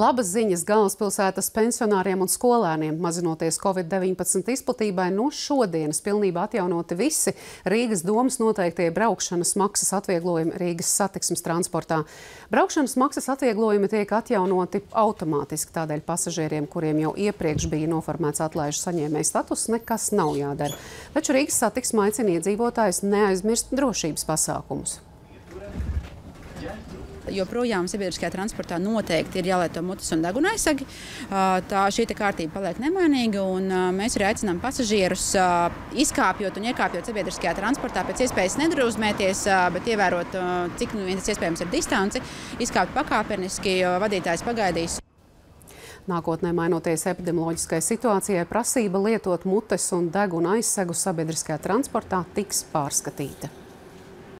Labas ziņas galvaspilsētas pensionāriem un skolēniem. Mazinoties Covid-19 izplatībai, no šodienas pilnībā atjaunoti visi Rīgas domas noteiktie braukšanas maksas atvieglojumi Rīgas satiksmes transportā. Braukšanas maksas atvieglojumi tiek atjaunoti automātiski, tādēļ pasažieriem, kuriem jau iepriekš bija noformēts atlaižu saņēmēju status, nekas nav jādara. Taču Rīgas satiksme aicina iedzīvotājus neaizmirst drošības pasākumus joprojām sabiedriskajā transportā noteikti ir jālieto mutes un deguna aizsagi. Tā šī kārtība paliek nemainīga, un mēs arī aicinām pasažierus izkāpjot un iekāpjot sabiedriskajā transportā pēc iespējas nedrūzmēties, bet ievērot, cik nu viens iespējams ir distanci, izkāpt pakāpeniski, jo vadītājs pagaidīs. Nākotnē mainoties epidemioloģiskai situācijai, prasība lietot mutes un deguna aizsegu sabiedriskajā transportā tiks pārskatīta.